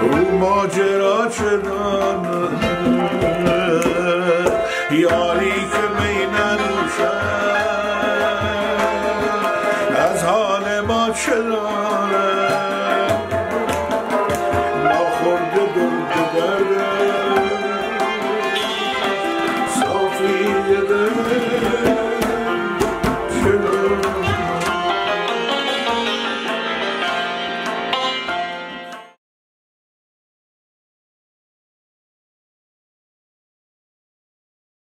او ماجرا چه داند یاری که می ننوشد از حال ما چه